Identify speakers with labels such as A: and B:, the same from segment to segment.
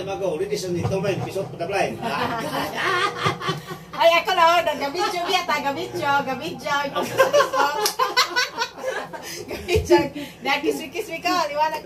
A: Tay Mago, ladies and gentlemen, pisot po tablain.
B: Ay, ako na, oh, gabityo biya ta, gabityo, gabityo, ipagkakalipo. gabityo, nakiswi-kiswi ko,
C: liwanag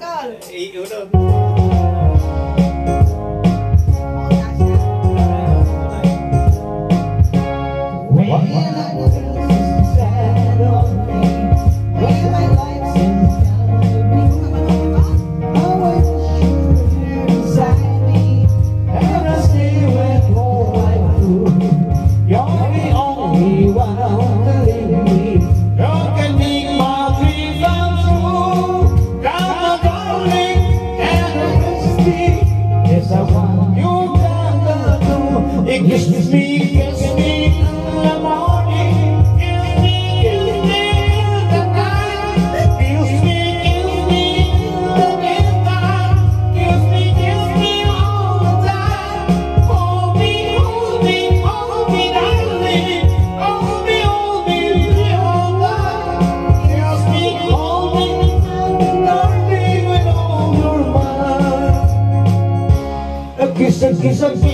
C: It me, me in the morning, me, in the night, me, me in the me, me all the time. Hold me, hold me, hold me, hold me, hold me, hold me, me, hold me, with all your. A kiss, a kiss, a kiss.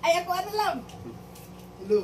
B: Ay, ako ano lang.
A: Hello.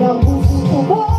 C: Dalam.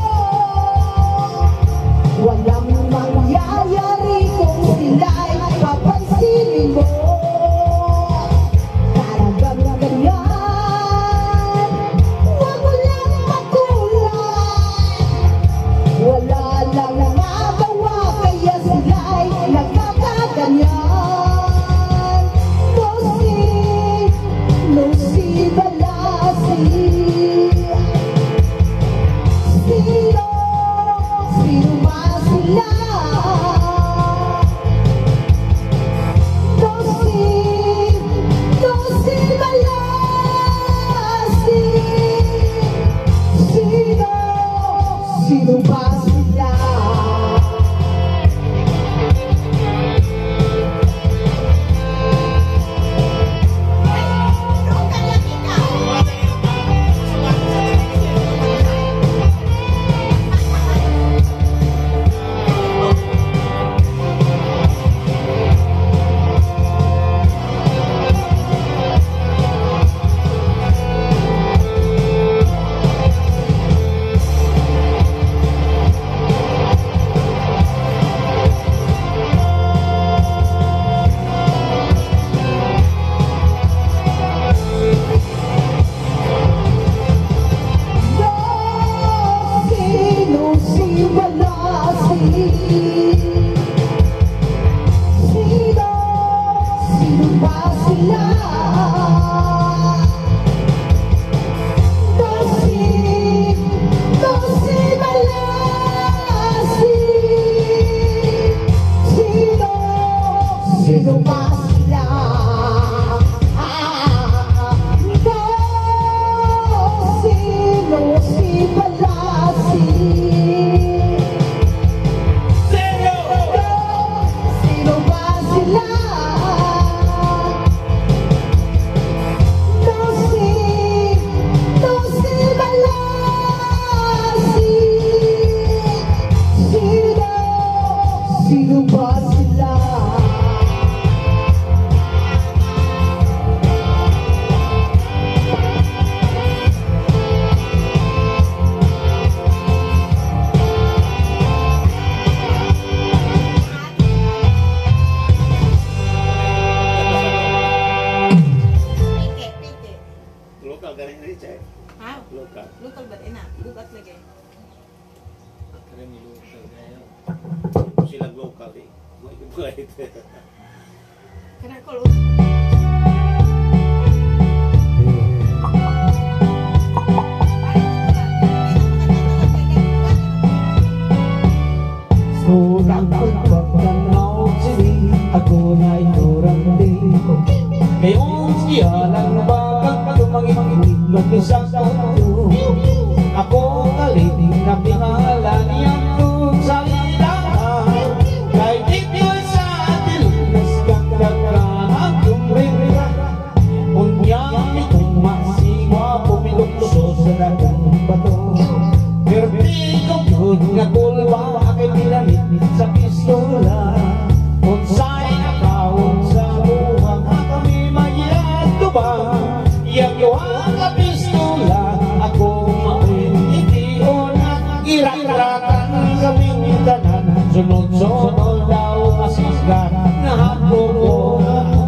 C: ba? Yang yohang kapistola Ako maulit o na. Irak-irakan kaming tanan Sunod-sunod daw masigan Na hapo ko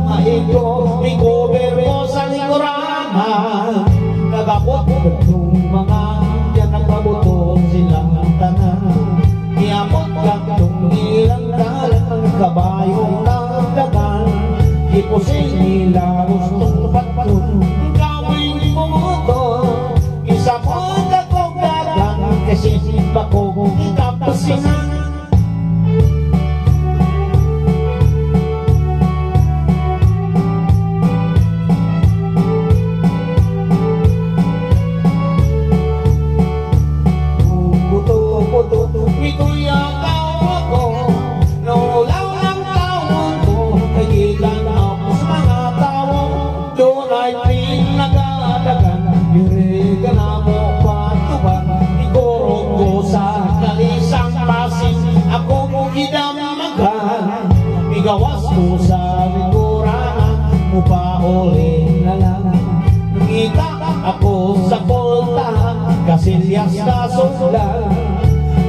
C: Maigo May cover ko sa likurama Nagabot Yung mga Yan nagpabuto silang tanan. Niyapot lang Yung ilang talang Kabayong nagdagan Ipusin nilang Ako sa likuran mo pa uli na lang. Nangita ako sa kolta Kasilyas na sundan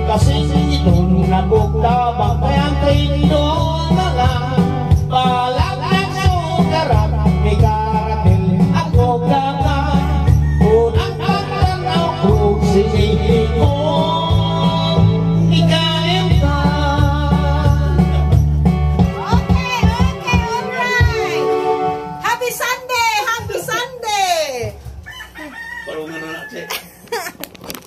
C: Kasi ito nagugtabang Kaya kayo